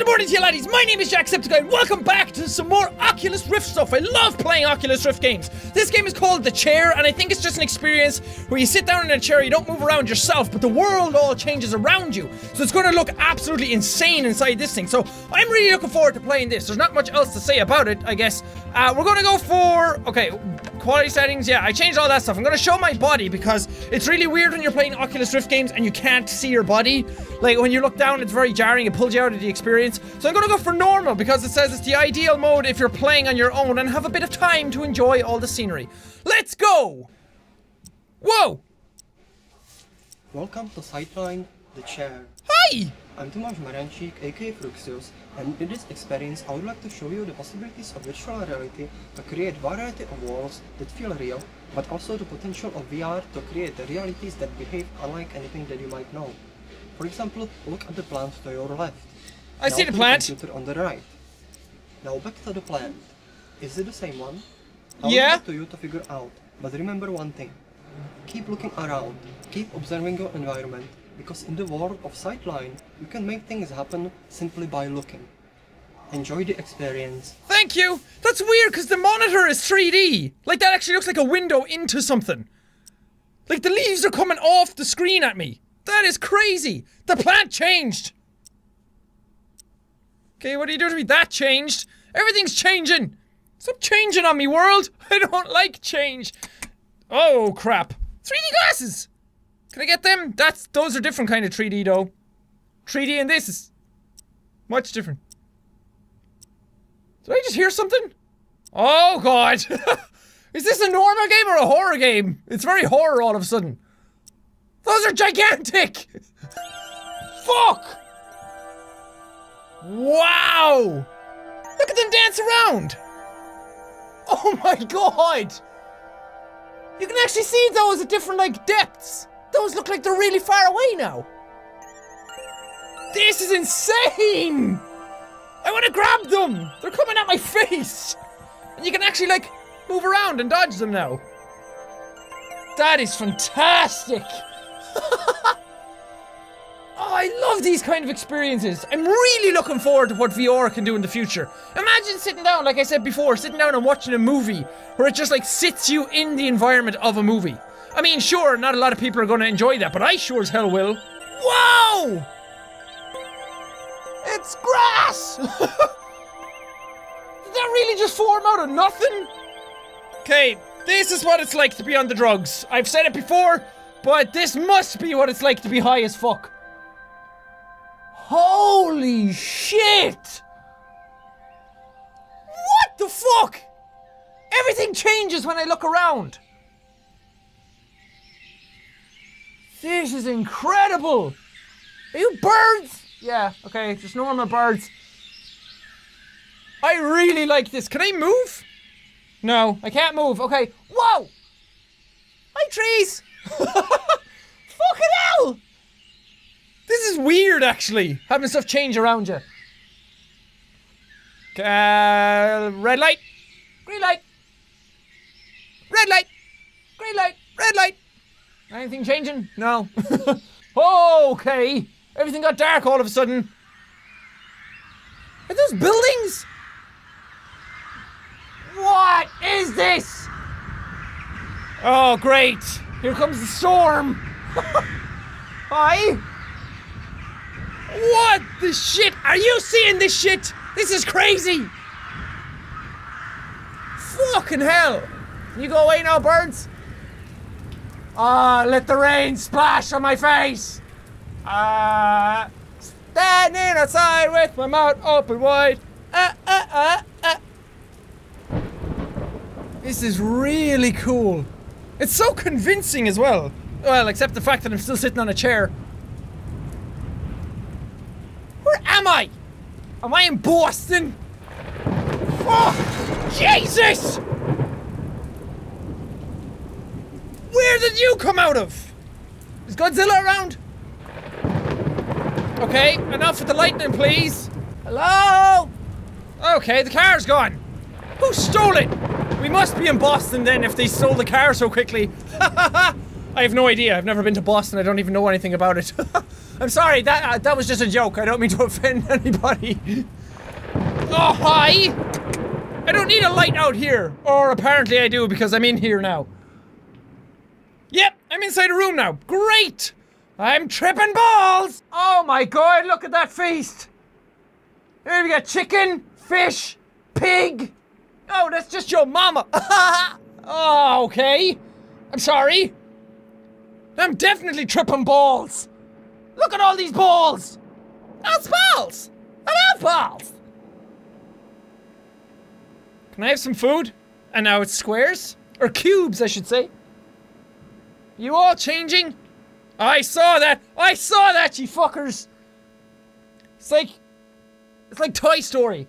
Good morning to you laddies, my name is Jacksepticeye and welcome back to some more Oculus Rift stuff. I love playing Oculus Rift games. This game is called The Chair and I think it's just an experience where you sit down in a chair, you don't move around yourself, but the world all changes around you. So it's going to look absolutely insane inside this thing. So I'm really looking forward to playing this. There's not much else to say about it, I guess. Uh, we're going to go for, okay, quality settings, yeah, I changed all that stuff. I'm gonna show my body because it's really weird when you're playing Oculus Rift games and you can't see your body. Like, when you look down, it's very jarring, it pulls you out of the experience. So I'm gonna go for normal because it says it's the ideal mode if you're playing on your own and have a bit of time to enjoy all the scenery. Let's go! Whoa! Welcome to Sightline, the chair. Hi! I'm Tomáš Mariančík, aka Frooxius, and in this experience I would like to show you the possibilities of virtual reality to create variety of worlds that feel real, but also the potential of VR to create the realities that behave unlike anything that you might know. For example, look at the plant to your left. I Now see the plant. computer on the right. Now back to the plant. Is it the same one? I Yeah. to you to figure out, but remember one thing. Keep looking around, keep observing your environment, because in the world of Sightline, you can make things happen simply by looking. Enjoy the experience. Thank you! That's weird because the monitor is 3D. Like, that actually looks like a window into something. Like, the leaves are coming off the screen at me. That is crazy! The plant changed! Okay, what are you doing to me? That changed! Everything's changing! Stop changing on me, world! I don't like change! Oh, crap. 3D glasses! Can I get them? That's- those are different kind of 3D, though. 3D and this is much different. Did I just hear something? Oh god! Is this a normal game or a horror game? It's very horror all of a sudden. Those are gigantic! Fuck! Wow! Look at them dance around! Oh my god! You can actually see those at different like depths. Those look like they're really far away now. This is insane! I want to grab them! They're coming at my face! And you can actually, like, move around and dodge them now. That is fantastic! oh, I love these kind of experiences. I'm really looking forward to what VR can do in the future. Imagine sitting down, like I said before, sitting down and watching a movie where it just, like, sits you in the environment of a movie. I mean, sure, not a lot of people are going to enjoy that, but I sure as hell will. Whoa! It's grass! Did that really just form out of nothing? Okay, this is what it's like to be on the drugs. I've said it before, but this must be what it's like to be high as fuck. Holy shit! What the fuck? Everything changes when I look around. This is incredible! Are you birds? Yeah, okay, just normal birds. I really like this. Can I move? No, I can't move. Okay. Whoa! Hi, trees! Fucking hell! This is weird, actually, having stuff change around you. Uh, red light. Green light. Red light. Green light. Red light. Anything changing? No. okay. Everything got dark all of a sudden. Are those buildings? What is this? Oh, great. Here comes the storm. Hi. What the shit? Are you seeing this shit? This is crazy. Fucking hell. You go away now, birds. Ah, let the rain splash on my face. Ah, Uh, standing outside with my mouth open wide. Uh, uh, uh, uh. This is really cool. It's so convincing as well. Well, except the fact that I'm still sitting on a chair. Where am I? Am I in Boston? Oh, Jesus! Where did you come out of? Is Godzilla around? Okay, enough with the lightning, please. Hello? Okay, the car's gone. Who stole it? We must be in Boston then if they stole the car so quickly. I have no idea. I've never been to Boston. I don't even know anything about it. I'm sorry, that uh, that was just a joke. I don't mean to offend anybody. Oh, hi! I don't need a light out here. Or apparently I do because I'm in here now. Yep, I'm inside a room now. Great! I'm tripping balls! Oh my god, look at that feast! Here we got chicken, fish, pig. Oh, that's just your mama. oh, okay. I'm sorry. I'm definitely tripping balls. Look at all these balls. That's balls. I love balls. Can I have some food? And now it's squares? Or cubes, I should say. You all changing? I saw that! I saw that, you fuckers! It's like... It's like Toy Story.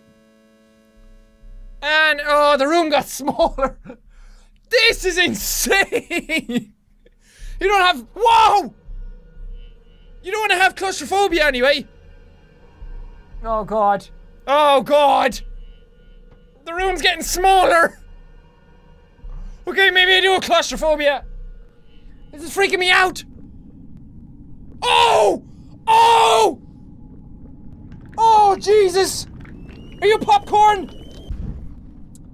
And, oh, the room got smaller. This is insane! you don't have- Whoa! You don't want to have claustrophobia anyway. Oh god. Oh god! The room's getting smaller! Okay, maybe I do have claustrophobia. This is freaking me out! Oh! Oh! Oh, Jesus! Are you popcorn?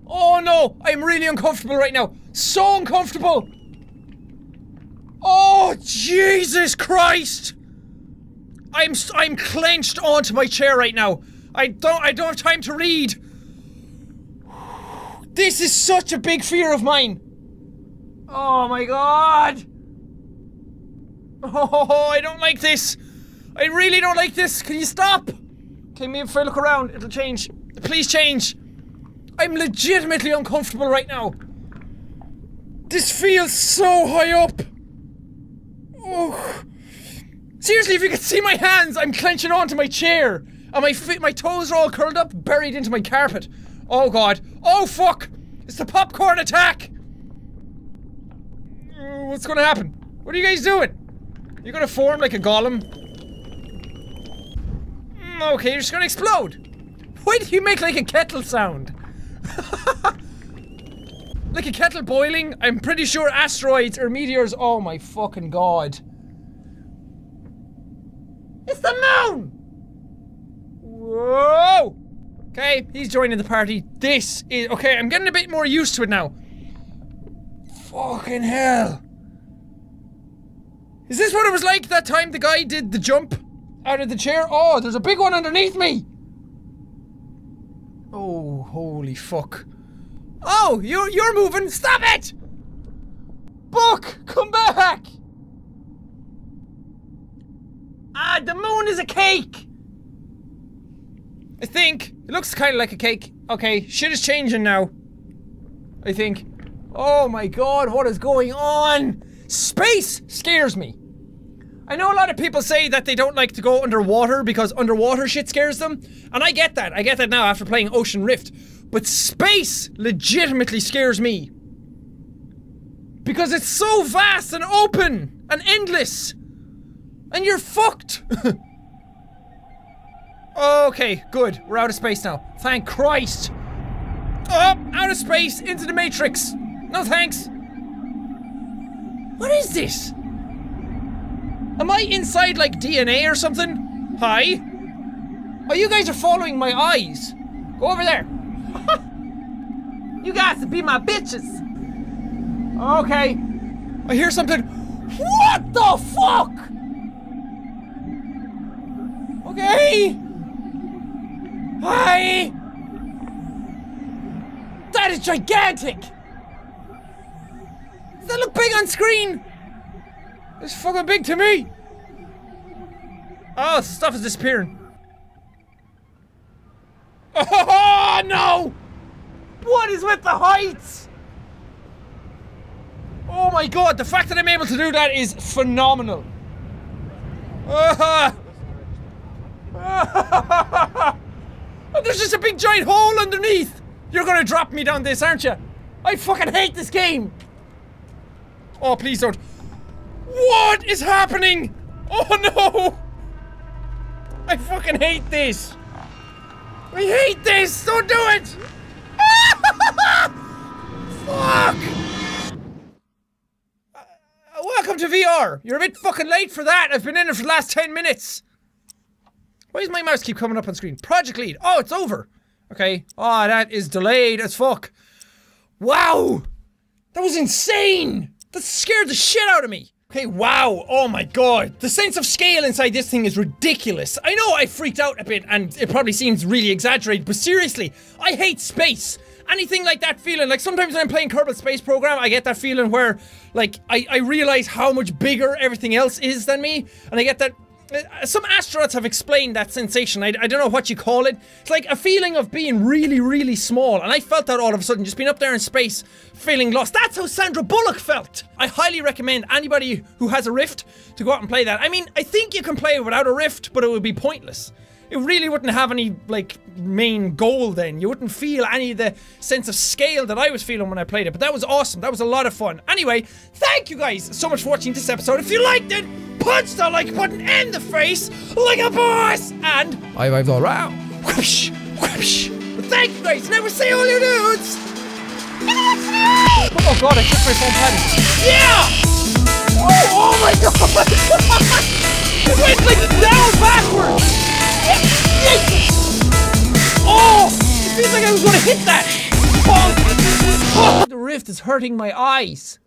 Oh no, I'm really uncomfortable right now. So uncomfortable. Oh, Jesus Christ! I'm I'm clenched onto my chair right now. I don't I don't have time to read. This is such a big fear of mine. Oh my god. Oh, I don't like this. I really don't like this. Can you stop? Okay, maybe if I look around, it'll change. Please change. I'm legitimately uncomfortable right now. This feels so high up. Oh. Seriously, if you could see my hands, I'm clenching onto my chair. And my feet, my toes are all curled up, buried into my carpet. Oh god. Oh fuck! It's the popcorn attack! Uh, what's gonna happen? What are you guys doing? You're gonna form like a golem? Mm, okay, you're just gonna explode. Why do you make like a kettle sound? like a kettle boiling? I'm pretty sure asteroids or meteors- oh my fucking god. It's the moon! Whoa! Okay, he's joining the party. This is- okay, I'm getting a bit more used to it now. Fucking hell. Is this what it was like that time the guy did the jump out of the chair? Oh, there's a big one underneath me! Oh, holy fuck. Oh, you're, you're moving! Stop it! Book, come back! Ah, the moon is a cake! I think. It looks kind of like a cake. Okay, shit is changing now. I think. Oh my god, what is going on? Space scares me. I know a lot of people say that they don't like to go underwater because underwater shit scares them. And I get that. I get that now after playing Ocean Rift. But space legitimately scares me. Because it's so vast and open and endless. And you're fucked. okay, good. We're out of space now. Thank Christ. Oh, out of space into the Matrix. No thanks. What is this? Am I inside like DNA or something? Hi? Oh, you guys are following my eyes. Go over there. you guys be my bitches. Okay. I hear something. What the fuck? Okay. Hi. That is gigantic. That look big on screen? It's fucking big to me! Oh, stuff is disappearing. Oh no! What is with the heights? Oh my god, the fact that I'm able to do that is phenomenal. Uh, there's just a big giant hole underneath! You're gonna drop me down this, aren't you? I fucking hate this game! Oh, please don't. What is happening? Oh no! I fucking hate this! I hate this! Don't do it! Fuck! Uh, welcome to VR. You're a bit fucking late for that. I've been in it for the last 10 minutes. Why does my mouse keep coming up on screen? Project lead. Oh, it's over. Okay. Oh, that is delayed as fuck. Wow. That was insane. That scared the shit out of me. Okay, wow. Oh my god. The sense of scale inside this thing is ridiculous. I know I freaked out a bit and it probably seems really exaggerated, but seriously, I hate space. Anything like that feeling, like sometimes when I'm playing Kerbal Space Program, I get that feeling where, like, I, I realize how much bigger everything else is than me, and I get that Uh, some astronauts have explained that sensation. I, I, don't know what you call it. It's like a feeling of being really, really small. And I felt that all of a sudden, just being up there in space, feeling lost. That's how Sandra Bullock felt. I highly recommend anybody who has a Rift to go out and play that. I mean, I think you can play it without a Rift, but it would be pointless it really wouldn't have any like main goal then. You wouldn't feel any of the sense of scale that i was feeling when i played it but that was awesome. That was a lot of fun. Anyway thank you guys so much for watching this episode. If you liked it punch the like button in the face like a boss and I waved all around whoosh whoosh. But thank you guys never say all your dudes. Oh god I took my phone pad yeah! Oh, oh my god. It went like down backwards Oh! It feels like I was gonna hit that! Oh! oh! The rift is hurting my eyes.